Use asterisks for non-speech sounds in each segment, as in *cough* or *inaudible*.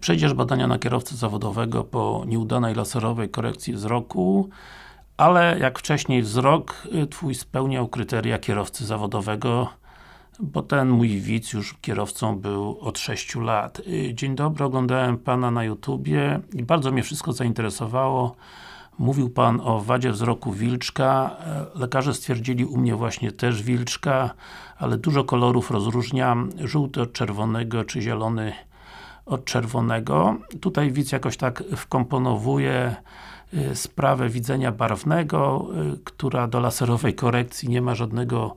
Przejdziesz badania na kierowcę zawodowego po nieudanej laserowej korekcji wzroku, ale jak wcześniej wzrok y, Twój spełniał kryteria kierowcy zawodowego, bo ten mój widz już kierowcą był od 6 lat. Y, dzień dobry, oglądałem Pana na YouTubie i bardzo mnie wszystko zainteresowało. Mówił Pan o wadzie wzroku wilczka. E, lekarze stwierdzili u mnie właśnie też wilczka, ale dużo kolorów rozróżniam. Żółty od czerwonego, czy zielony od czerwonego. Tutaj widz jakoś tak wkomponowuje y, sprawę widzenia barwnego, y, która do laserowej korekcji nie ma żadnego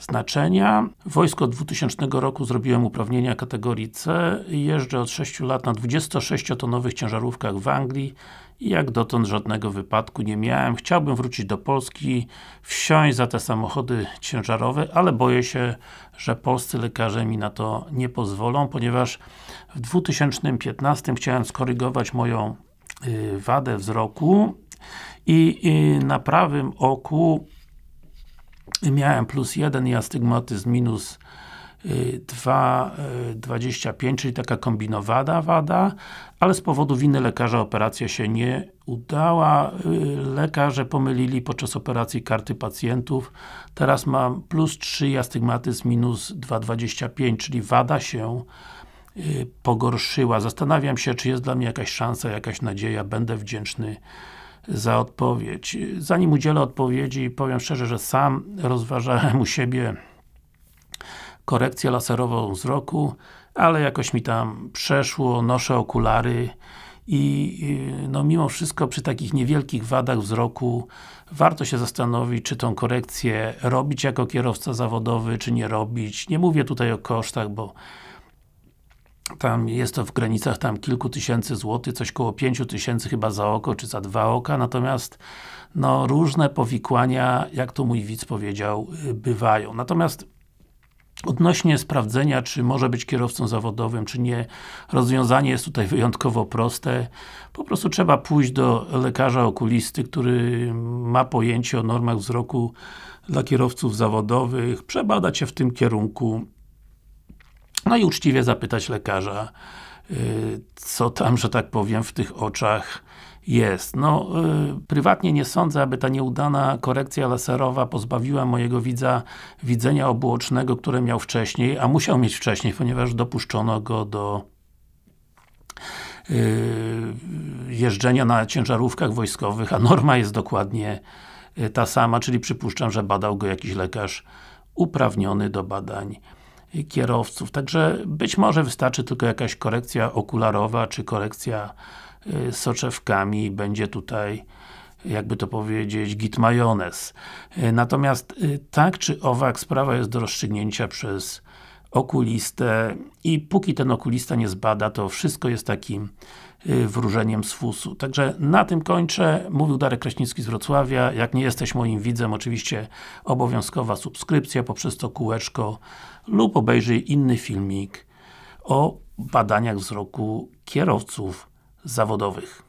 znaczenia. Wojsko od 2000 roku zrobiłem uprawnienia kategorii C. Jeżdżę od 6 lat na 26-tonowych ciężarówkach w Anglii i jak dotąd żadnego wypadku nie miałem. Chciałbym wrócić do Polski, wsiąść za te samochody ciężarowe, ale boję się, że polscy lekarze mi na to nie pozwolą, ponieważ w 2015 chciałem skorygować moją y, wadę wzroku i, i na prawym oku miałem plus 1 i astygmatyzm minus 2,25, czyli taka kombinowana wada, ale z powodu winy lekarza operacja się nie udała. Lekarze pomylili podczas operacji karty pacjentów. Teraz mam plus 3 i astygmatyzm minus 2,25, czyli wada się pogorszyła. Zastanawiam się, czy jest dla mnie jakaś szansa, jakaś nadzieja. Będę wdzięczny za odpowiedź. Zanim udzielę odpowiedzi, powiem szczerze, że sam rozważałem u siebie korekcję laserową wzroku, ale jakoś mi tam przeszło, noszę okulary i no mimo wszystko przy takich niewielkich wadach wzroku warto się zastanowić, czy tą korekcję robić jako kierowca zawodowy, czy nie robić. Nie mówię tutaj o kosztach, bo tam jest to w granicach tam kilku tysięcy złotych, coś koło pięciu tysięcy chyba za oko, czy za dwa oka, natomiast no różne powikłania, jak to mój widz powiedział, bywają. Natomiast Odnośnie sprawdzenia, czy może być kierowcą zawodowym, czy nie, rozwiązanie jest tutaj *laughs* wyjątkowo proste. Po prostu trzeba pójść do lekarza okulisty, który ma pojęcie o normach wzroku dla kierowców zawodowych, przebadać się w tym kierunku, no i uczciwie zapytać lekarza, y, co tam, że tak powiem, w tych oczach jest. No, y, prywatnie nie sądzę, aby ta nieudana korekcja laserowa pozbawiła mojego widza widzenia obuocznego, które miał wcześniej, a musiał mieć wcześniej, ponieważ dopuszczono go do y, jeżdżenia na ciężarówkach wojskowych, a norma jest dokładnie ta sama, czyli przypuszczam, że badał go jakiś lekarz uprawniony do badań kierowców. Także być może wystarczy tylko jakaś korekcja okularowa, czy korekcja Y, soczewkami będzie tutaj jakby to powiedzieć, git majonez. Y, natomiast y, tak czy owak sprawa jest do rozstrzygnięcia przez okulistę i póki ten okulista nie zbada, to wszystko jest takim wróżeniem z fusu. Także na tym kończę. Mówił Darek Kraśnicki z Wrocławia. Jak nie jesteś moim widzem, oczywiście obowiązkowa subskrypcja poprzez to kółeczko lub obejrzyj inny filmik o badaniach wzroku kierowców zawodowych.